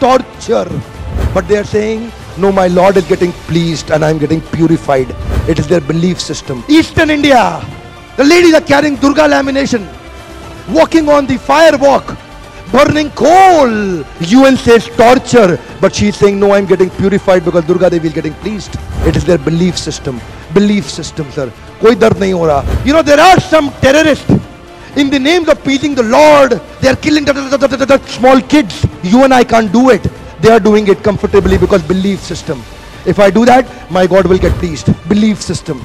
torture. But they are saying, no, my Lord is getting pleased and I am getting purified. It is their belief system. Eastern India, the ladies are carrying Durga lamination, walking on the fire walk, burning coal. UN says torture, but she is saying, no, I'm getting purified because Durga Devi is getting pleased. It is their belief system. Belief system, sir. You know, there are some terrorists in the names of pleasing the Lord, they are killing the, the, the, small kids. You and I can't do it. They are doing it comfortably because belief system. If I do that, my God will get pleased. Belief system.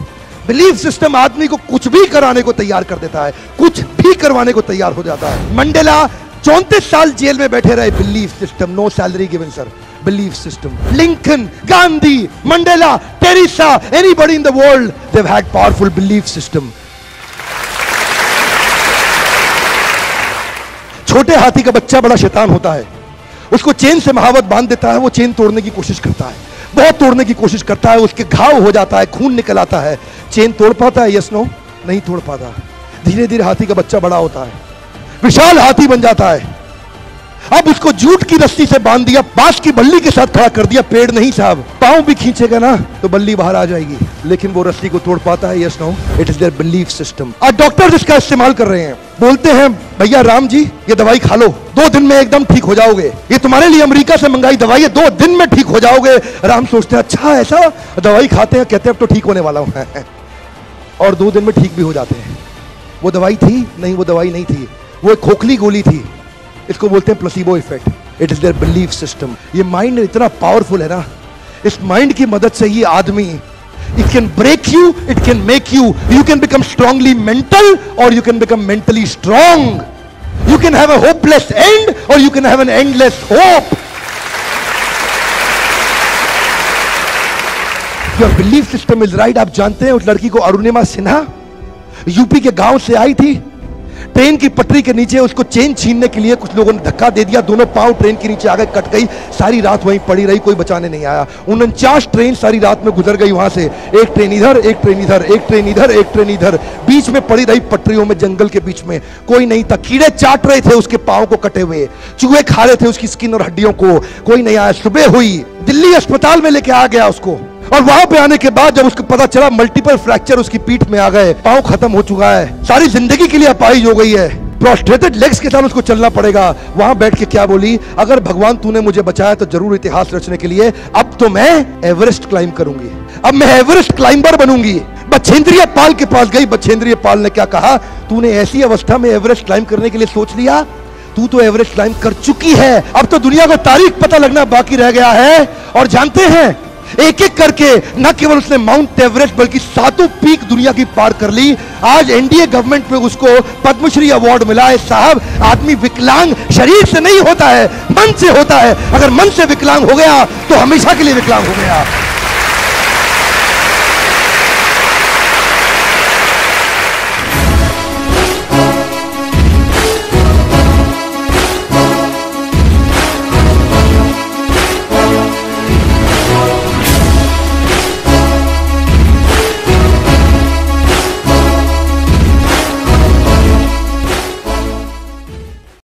Belief system आदमी को कुछ भी कराने को तैयार कर देता है कुछ भी करवाने को तैयार हो जाता है मंडेला चौंतीस साल जेल में बैठे रहे belief system no salary given sir belief system. Lincoln, Gandhi, Mandela, Teresa, anybody in the world, they've had powerful belief system. छोटे हाथी का बच्चा बड़ा शैतान होता है। उसको चेन से महावत बाँध देता है, वो चेन तोड़ने की कोशिश करता है। बहुत तोड़ने की कोशिश करता है, उसके घाव हो जाता है, खून निकल आता है। चेन तोड़ पाता है, यस नो, नहीं तोड़ पाता। धीरे धीरे हाथी का बच्चा बड़ा होता है। विशाल हाथी बन जाता है। अब उसको जूट की रस्सी से बाँध दिया, बाँस की बल्ली के साथ खड़ा कर दिया, पेड़ नहीं साहब। पाँव भी खींचेगा ना तो बल्ली बाहर आ जाएगी। लेकिन वो रस्सी को तोड़ पाता है yes no it is there belief system आज डॉक्टर इसका इस्तेमाल कर रहे हैं। बोलते हैं, भैया राम जी, ये दवाई खा लो। दो दिन में एकदम ठीक हो जाओगे। ये तुम्हारे लिए अमेरिका से मंगाई दवाई है, दो दिन में ठीक हो जाओगे। राम सोचते हैं अच्छा ऐसा? दवाई खाते हैं, कहते हैं, अब तो ठीक होने वाला हूँ। और दो दिन में ठीक भी हो जाते हैं। वो दवाई थी? नहीं, वो दवाई नहीं थी। वो एक खोखली गोली थी। इसको बोलते हैं placebo effect it is there believe system ये माइंड इतना पावरफुल है ना. इस माइंड की मदद से ही आदमी it can break you it can make you you can become strongly mental और you can become mentally strong you can have a hopeless end और you can have an endless hope your belief system is right आप जानते हैं उस लड़की को Arunima Sinha UP के गाँव से आई थी। ट्रेन की पटरी के नीचे उसको चेन छीनने के लिए कुछ लोगों ने धक्का दे दिया। दोनों पाँव ट्रेन के नीचे आ गए कट गई। सारी रात वहीं पड़ी रही, कोई बचाने नहीं आया। उनचास ट्रेन सारी रात में गुजर गई वहाँ से। एक ट्रेन इधर, एक ट्रेन इधर, एक ट्रेन इधर, एक ट्रेन इधर। बीच में पड़ी रही पटरियों में, जंगल के बीच में। कोई नहीं था। कीड़े चाट रहे थे उसके पाँव को कटे हुए। चूहे खा रहे थे उसकी स्किन और हड्डियों को। कोई नहीं आया। सुबह हुई। दिल्ली अस्पताल में लेके आ गया उसको। और वहाँ पे आने के बाद जब उसको पता चला मल्टीपल फ्रैक्चर उसकी पीठ में आ गए, पाँव खत्म हो चुका है। सारी ज़िंदगी के लिए अपाइज हो गई है। प्रोस्ट्रेटेड लेग्स के साथ उसको चलना पड़ेगा। वहाँ बैठ के क्या बोली? अगर भगवान तूने मुझे बचाया तो ज़रूर इतिहास रचने के लिए, अब तो मैं एवरेस्ट क्लाइम करूँगी। अब मैं एवरेस्ट क्लाइंबर बनूँगी। बछेंद्रिय पाल के पास गई। बछेंद्रिय पाल ने क्या कहा? तूने ऐसी अवस्था में एवरेस्ट क्लाइम करने के लिए सोच लिया? तू तो एवरेस्ट क्लाइम कर चुकी है। अब तो दुनिया को तारीख पता लगना बाकी रह गया है। और जानते हैं एक एक करके न केवल उसने माउंट एवरेस्ट, बल्कि सातों पीक दुनिया की पार कर ली। आज एनडीए गवर्नमेंट में उसको पद्मश्री अवार्ड मिला है। साहब, आदमी विकलांग शरीर से नहीं होता है, मन से होता है। अगर मन से विकलांग हो गया तो हमेशा के लिए विकलांग हो गया।